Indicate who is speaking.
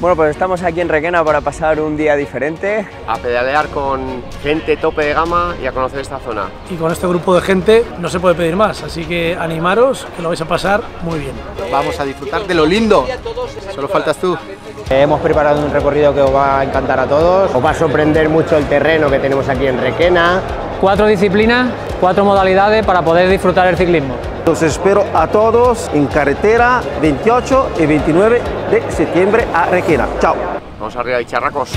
Speaker 1: Bueno, pues estamos aquí en Requena para pasar un día diferente.
Speaker 2: A pedalear con gente tope de gama y a conocer esta zona.
Speaker 3: Y con este grupo de gente no se puede pedir más, así que animaros, que lo vais a pasar muy bien.
Speaker 4: Vamos a disfrutar de lo lindo. Solo faltas tú.
Speaker 5: Hemos preparado un recorrido que os va a encantar a todos. Os va a sorprender mucho el terreno que tenemos aquí en Requena.
Speaker 6: Cuatro disciplinas, cuatro modalidades para poder disfrutar el ciclismo.
Speaker 7: Los espero a todos en carretera 28 y 29 de septiembre a Requena. Chao.
Speaker 2: Vamos arriba de charracos.